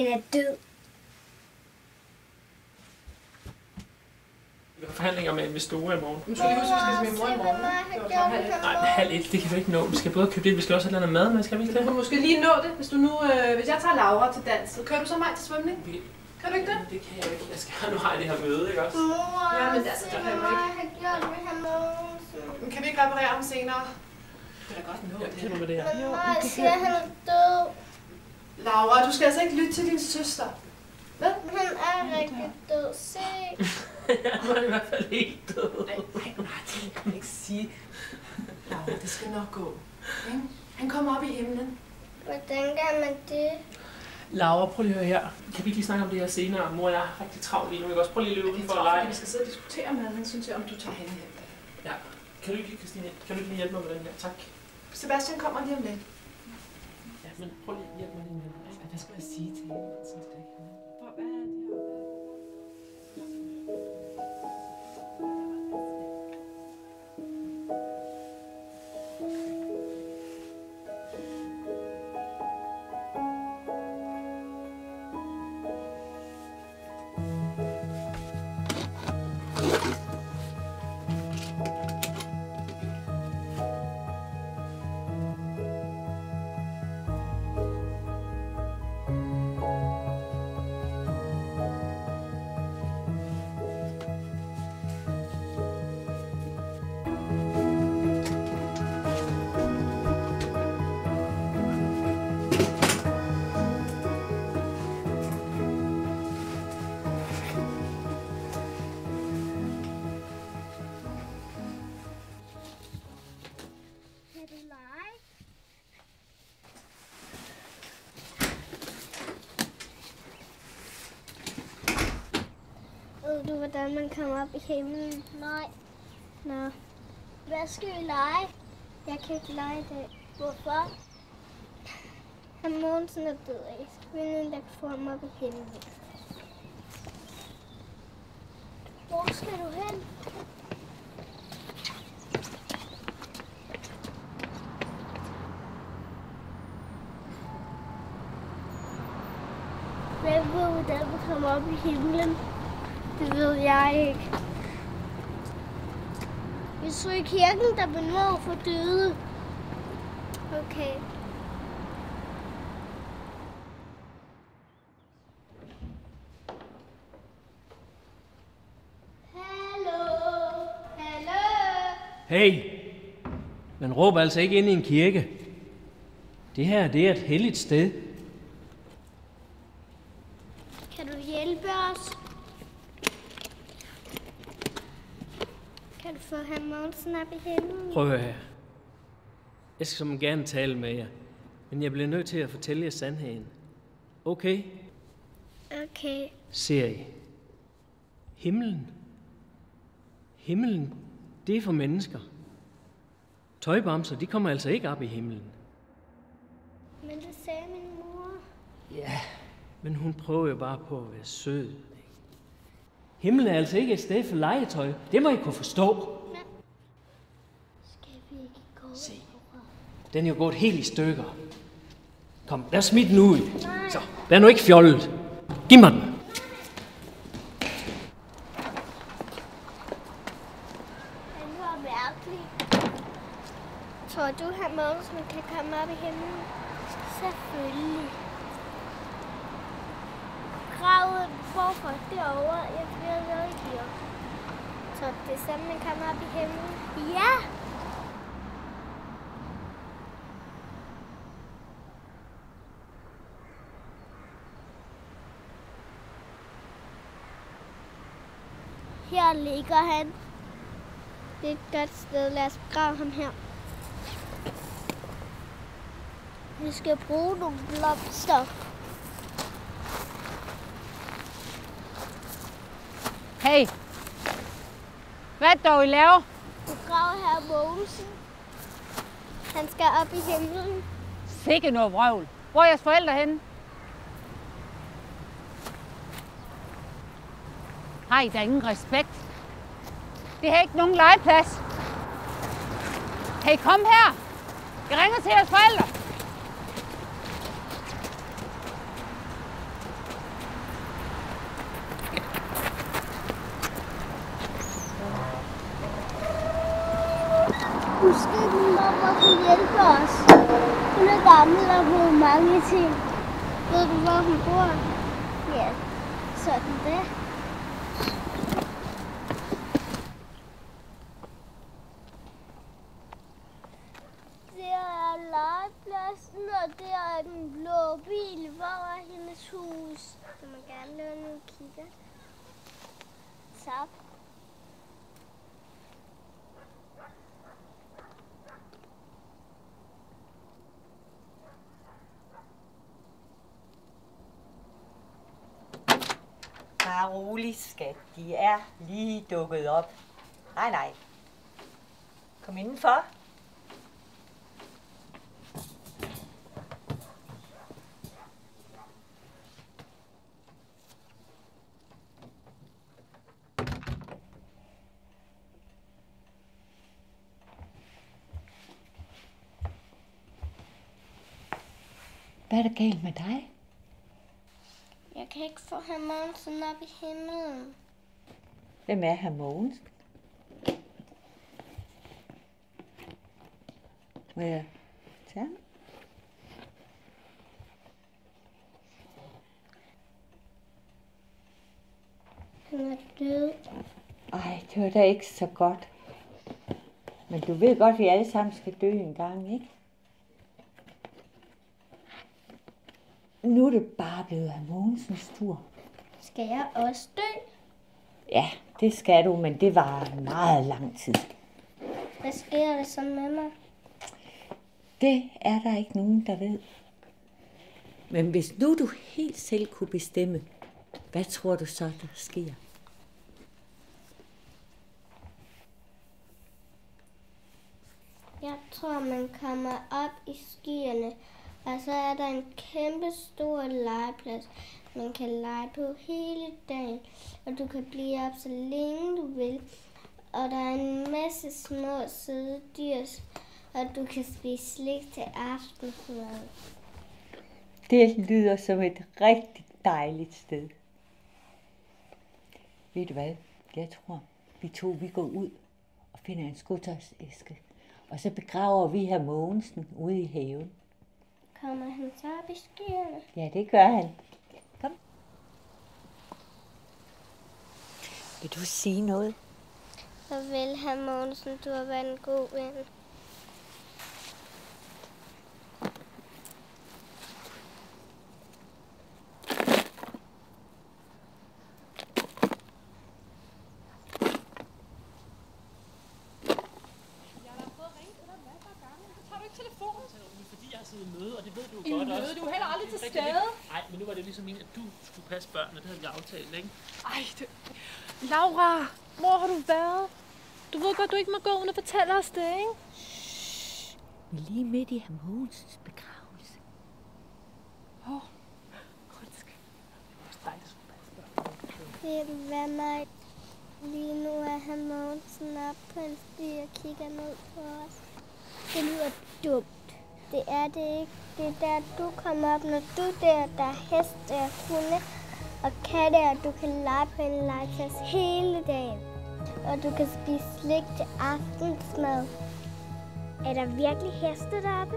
Den er død. Vi har forhandlinger med investorer i morgen. Nu skal vi huske, at vi skal til min mor i morgen. Det. Nej, halv et, det kan vi ikke nå. Vi skal både købe det, vi skal også have noget mad med, skal vi ikke Du det? kan måske lige nå det, hvis du nu... Øh, hvis jeg tager Laura til dans, så kører du så mig til svømning? Vi- Kan du ikke det? Det kan jeg ikke. Jeg skal nu har jeg det her møde, ikke også? Mor, Ja, men altså, der kan jeg Mogensen. Men kan vi ikke reparere ham senere? Det er da godt nå Jeg kender med det her. Men mor, jeg siger, han er død. Laura, du skal altså ikke lytte til din søster. Hvad? Han er rigtig død. Se. Han var i hvert fald helt død. Nej, nej, nej, det kan man ikke sige. Laura, det skal nok gå. Ikke? Han kommer op i himlen. Hvordan gør man det? Laura, prøv lige at høre her. Kan vi ikke lige snakke om det her senere? Mor og jeg er rigtig travlt lige nu. ikke også? Prøv lige at løbe Det er udenfor og lege. vi skal sidde og diskutere med han synes jeg, om du tager hende hen. Ja. Kan du ikke lige, Christine, kan du ikke lige hjælpe mig med den her? Tak. Sebastian kommer lige om lidt. Ja, men prøv lige at hjælpe mig lige med den. Du lege? Ved du, hvordan man kommer op i himlen? Nej. Nå. Hvad skal vi lege? Jeg kan ikke lege det. Hvorfor? Han Mogensen er død af. Så vi kan få ham op i himlen. Hvor skal du hen? Hvem ved, komme op i himlen? Det ved jeg ikke. Vi så i kirken, der blev mor for døde. Okay. Hallo? Hallo? Hey, man råber altså ikke ind i en kirke. Det her, det er et helligt sted. Kan du hjælpe os? Kan du få ham Mogensen op i himlen? Prøv at høre her. Jeg skal som gerne tale med jer, men jeg bliver nødt til at fortælle jer sandheden. Okay, Okay. ser I. Himlen. Himlen, det er for mennesker. Tøjbamser, de kommer altså ikke op i himlen. Men det sagde min mor. Ja, men hun prøver jo bare på at være sød. Himlen er altså ikke et sted for legetøj. Det må I kunne forstå. Skal vi ikke gå? Se. Den er jo gået helt i stykker. Kom, lad os smide den ud. Så, vær nu ikke fjollet. Giv mig den. Den var mærkelig. Tror du, at Mogensen kan komme op i himlen? Selvfølgelig. Gravet forfor derovre. Jeg bliver ved til. Så det er sådan, man kommer op i himlen? Ja! Her ligger han. Det er et godt sted. Lad os grave ham her. Vi skal bruge nogle blomster. Hey! Hvad dog, I laver? Vi graver her Mogensen. Han skal op i himlen. Sikke noget vrøvl. Hvor er jeres forældre henne? har I da ingen respekt? Det her ikke nogen legeplads. Kan I her? Jeg ringer til jeres forældre. Husk din mormor, hun hjælper os. Hun er gammel, og hun har mange ting. Ved du, hvor hun bor? Ja, sådan der. Bare rolig, skat. De er lige dukket op. Nej, nej. Kom indenfor. Hvad er der galt med dig? Kan ikke få herr Mogensen op i himlen. Hvem er herr Mogensen? Må jeg tage ham? Han er død. Ej, det var da ikke så godt. Men du ved godt, at vi alle sammen skal dø en gang, ikke? Nu er det bare blevet herr Mogensens tur. Skal jeg også dø? Ja, det skal du, men det var meget lang tid. Hvad sker der så med mig? Det er der ikke nogen, der ved. Men hvis nu du helt selv kunne bestemme, hvad tror du så, der sker? Jeg tror, man kommer op i skyerne, og så er der en kæmpe stor legeplads. Man kan lege på hele dagen, og du kan blive op så længe du vil. Og der er en masse små søde dyr, og du kan spise slik til aftensmad. Det lyder som et rigtig dejligt sted. Ved du hvad? Jeg tror, vi to vi går ud og finder en skotøjsæske. Og så begraver vi her Mogensen ude i haven. Kommer han så op i skyerne? Ja, det gør han. Kom. Vil du sige noget? Farvel, herr Mogensen. Du har været en god ven. Fordi jeg har siddet i møde, og det ved du I godt møde, også. du er heller aldrig til Det stede. Nej, men nu var det ligesom meningen, at du skulle passe børnene. Det havde vi aftalt, ikke? Ej, det... Laura, hvor har du været? Du ved godt, du ikke må gå uden at fortælle os det, ikke? Vi er lige midt i herr Mogensens begravelse. Undskyld. Dig, der skulle passe børnene. Ved du hvad, mig? Lige nu er han Mogensen op på en sti og kigger ned på os. Det lyder dumt. Det er det ikke. Det er der, du kommer op, når du der, der er heste og hunde og katte, og du kan lege på en legeplads hele dagen. Og du kan spise slik til aftensmad. Er der virkelig heste deroppe?